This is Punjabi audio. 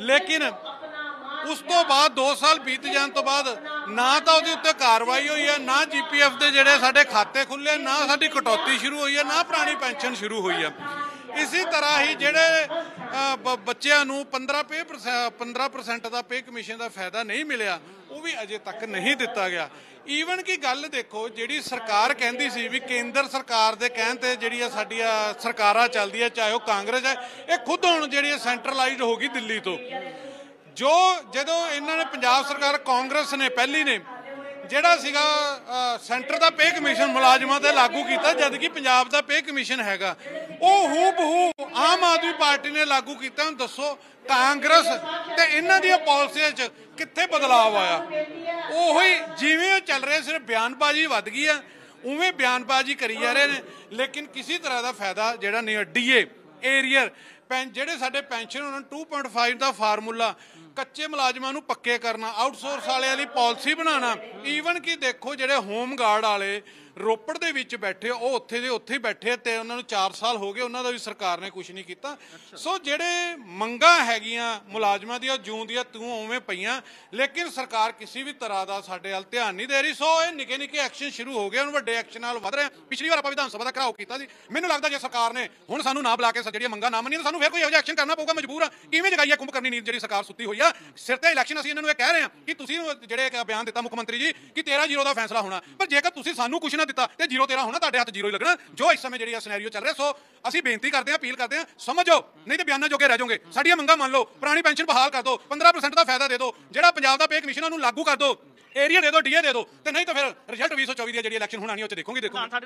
ਲੇਕਿਨ ਉਸ ਤੋਂ ਬਾਅਦ 2 ਸਾਲ ਬੀਤ ਜਾਣ ਤੋਂ ਬਾਅਦ ਨਾ ਤਾਂ ਉਹਦੇ ਉੱਤੇ ਕਾਰਵਾਈ ਹੋਈ ਹੈ, ਨਾ ਜੀਪੀਐਫ ਦੇ ਜਿਹੜੇ ਸਾਡੇ ਖਾਤੇ ਖੁੱਲੇ ਨਾ ਸਾਡੀ ਕਟੌਤੀ ਸ਼ੁਰੂ ਹੋਈ ਹੈ, ਨਾ ਪੁਰਾਣੀ ਪੈਨਸ਼ਨ ਸ਼ੁਰੂ ਹੋਈ ਹੈ। ਇਸੇ ਤਰ੍ਹਾਂ ਹੀ ਜਿਹੜੇ ਬ- ਬੱਚਿਆਂ ਨੂੰ 15 ਪੇ 15% ਦਾ ਪੇ ਕਮਿਸ਼ਨ ਦਾ ਫਾਇਦਾ ਨਹੀਂ ਮਿਲਿਆ ਉਹ ਵੀ ਅਜੇ ਤੱਕ ਨਹੀਂ ਦਿੱਤਾ ਗਿਆ। ਈਵਨ ਕਿ ਗੱਲ ਦੇਖੋ, ਜਿਹੜੀ ਸਰਕਾਰ ਕਹਿੰਦੀ ਸੀ ਵੀ ਕੇਂਦਰ ਸਰਕਾਰ ਦੇ ਕਹਿਣ ਤੇ ਜਿਹੜੀ ਆ ਸਾਡੀਆਂ ਸਰਕਾਰਾਂ ਚੱਲਦੀ ਹੈ ਚਾਹੇ ਉਹ ਕਾਂਗਰਸ ਹੈ, ਇਹ ਖੁਦ ਹੁਣ ਜਿਹੜੀ ਸੈਂਟਰਲਾਈਜ਼ਡ ਹੋ ਗਈ ਦਿੱਲੀ ਤੋਂ। ਜੋ ਜਦੋਂ ਇਹਨਾਂ ਨੇ ਪੰਜਾਬ ਸਰਕਾਰ, ਕਾਂਗਰਸ ਨੇ, ਪਹਿਲੀ ਨੇ ਜਿਹੜਾ ਸੀਗਾ ਸੈਂਟਰ ਦਾ ਪੇ ਕਮਿਸ਼ਨ ਮੁਲਾਜ਼ਮਾਂ ਤੇ ਲਾਗੂ ਕੀਤਾ, ਜਦ ਕਿ ਪੰਜਾਬ ਦਾ ਪੇ ਕਮਿਸ਼ਨ ਹੈਗਾ। ਉਹ ਹੂ ਬਹੂ ਆਮ ਆਦਮੀ ਪਾਰਟੀ ਨੇ ਲਾਗੂ ਕੀਤਾ, ਹੁਣ ਦੱਸੋ, ਕਾਂਗਰਸ ਤੇ ਇਹਨਾਂ ਦੀਆਂ ਪਾਲਿਸੀਆਂ 'ਚ ਕਿੱਥੇ ਬਦਲਾਅ ਆਇਆ? ਉਹੀ ਜਿਵੇਂ ਉਹ ਚੱਲ ਰਿਹਾ, ਸਿਰਫ ਬਿਆਨਬਾਜ਼ੀ ਵੱਧ ਗਈ ਆ, ਉਵੇਂ ਬਿਆਨਬਾਜ਼ੀ ਕਰੀ ਜਾ ਰਹੇ ਨੇ। ਲੇਕਿਨ ਕਿਸੇ ਤਰ੍ਹਾਂ ਦਾ ਫਾਇਦਾ ਜਿਹੜਾ ਨਹੀਂ ਡੀਏ ਏਰੀਅਰ ਪੈਨ, ਜਿਹੜੇ ਸਾਡੇ ਪੈਨਸ਼ਨ, ਉਹਨਾਂ ਨੂੰ 2.5 ਦਾ ਫਾਰਮੂਲਾ ਕੱਚੇ ਮੁਲਾਜ਼ਮਾਂ ਨੂੰ ਪੱਕੇ ਕਰਨਾ ਆਊਟਸੋਰਸ ਵਾਲਿਆਂ ਲਈ ਪਾਲਿਸੀ ਬਣਾਉਣਾ। ਈਵਨ ਕਿ ਦੇਖੋ ਜਿਹੜੇ ਹੋਮ ਗਾਰਡ ਵਾਲੇ ਰੋਪੜ ਦੇ ਵਿੱਚ ਬੈਠੇ ਉਹ ਉੱਥੇ ਦੇ ਉੱਥੇ ਹੀ ਬੈਠੇ ਤੇ ਉਹਨਾਂ ਨੂੰ 4 ਸਾਲ ਹੋ ਗਏ ਉਹਨਾਂ ਦਾ ਵੀ ਸਰਕਾਰ ਨੇ ਕੁਝ ਨਹੀਂ ਕੀਤਾ। ਸੋ ਜਿਹੜੇ ਮੰਗਾਂ ਹੈਗੀਆਂ ਮੁਲਾਜ਼ਮਾਂ ਦੀਆਂ ਜੂਨ ਦੀਆਂ ਤੂੰ ਉਵੇਂ ਪਈਆਂ ਲੇਕਿਨ ਸਰਕਾਰ ਕਿਸੇ ਵੀ ਤਰ੍ਹਾਂ ਦਾ ਸਾਡੇ ਵੱਲ ਧਿਆਨ ਨਹੀਂ ਦੇ ਰਹੀ। ਸੋ ਇਹ ਨਿੱਕੇ ਨਿੱਕੇ ਐਕਸ਼ਨ ਸ਼ੁਰੂ ਹੋ ਗਏ ਹੁਣ ਵੱਡੇ ਐਕਸ਼ਨ ਨਾਲ ਵਧ ਰਹੇ ਪਿਛਲੀ ਵਾਰ ਆਪਾਂ ਵਿਧਾਨ ਸਭਾ ਦਾ ਘਰਾਓ ਕੀਤਾ ਸੀ। ਮੈਨੂੰ ਲੱਗਦਾ ਜੇ ਸਰਕਾਰ ਨੇ ਹੁਣ ਸਾਨੂੰ ਨਾ ਬੁਲਾ ਕੇ ਜਿਹੜੀਆਂ ਮੰਗਾਂ ਨਾ ਮੰਨੀਆਂ ਤਾਂ ਸਾਨੂੰ ਫਿਰ ਕੋਈ ਇਹੋ ਜਿਹਾ ਐਕਸ਼ਨ ਕਰਨਾ ਪਊਗਾ ਮਜਬੂਰ ਆ। ਕਿਵੇਂ ਜਗਾਈਆ ਕੁੰਭਕਰਨੀ ਨੀਂਦ ਜਿਹੜੀ ਸਰਕਾਰ ਸੁੱਤੀ ਹੋਈ ਆ? ਸਿਰ ਤੇ ਇਲੈਕਸ਼ਨ ਅਸੀਂ ਇਹਨਾਂ ਨੂੰ ਇਹ ਕਹਿ ਰਹੇ ਆ ਕਿ ਤੁਸੀਂ ਜਿਹੜੇ ਬਿਆਨ ਦਿੱਤਾ ਮੁੱਖ ਮੰਤਰੀ ਜੀ ਕਿ 13 ਜ਼ੀਰੋ ਦਾ ਫੈਸਲਾ ਹੋਣਾ। ਪਰ ਜੇਕਰ ਤੁਸੀਂ ਸਾਨੂੰ ਕੁਝ ਨਾ ਦਿੱਤਾ ਤੇ ਜ਼ੀਰੋ 13 ਹੋਣਾ ਤੁਹਾਡੇ ਹੱਥ ਜ਼ੀਰੋ ਹੀ ਲੱਗਣਾ। ਜੋ ਇਸ ਸਮੇਂ ਜਿਹੜੀ ਆ ਸਿਨੈਰੀਓ ਚੱਲ ਰਿਹਾ, ਸੋ ਅਸੀਂ ਬੇਨਤੀ ਕਰਦੇ ਹਾਂ, ਅਪੀਲ ਕਰਦੇ ਹਾਂ, ਸਮਝੋ, ਨਹੀਂ ਤੇ ਬਿਆਨਾਂ ਜੋਗੇ ਰਹਿ ਜਾਓਗੇ। ਸਾਡੀਆਂ ਮੰਗਾਂ ਮੰਨ ਲਓ, ਪੁਰਾਣੀ ਪੈਨਸ਼ਨ ਬਹਾਲ ਕਰ ਦਿਓ 15% ਦਾ ਫਾਇਦਾ ਦੇ ਦਿਓ ਜਿਹੜਾ ਪੰਜਾਬ ਦਾ ਪੇ ਕਮਿਸ਼ਨ ਉਹਨੂੰ ਲਾਗੂ ਕਰ ਦਿਓ ਏਰੀਆ ਦੇ ਦਿਓ ਡੀਏ ਦੇ ਦਿਓ ਤੇ ਨਹੀਂ ਤਾਂ ਫਿਰ ਰਿਜ਼ਲਟ 2024 ਦੀ ਜਿਹੜੀ ਇਲੈਕਸ਼ਨ ਹੋਣੀ ਉਹ ਚ ਦੇਖੋਗੇ ਦੇਖੋਗੇ।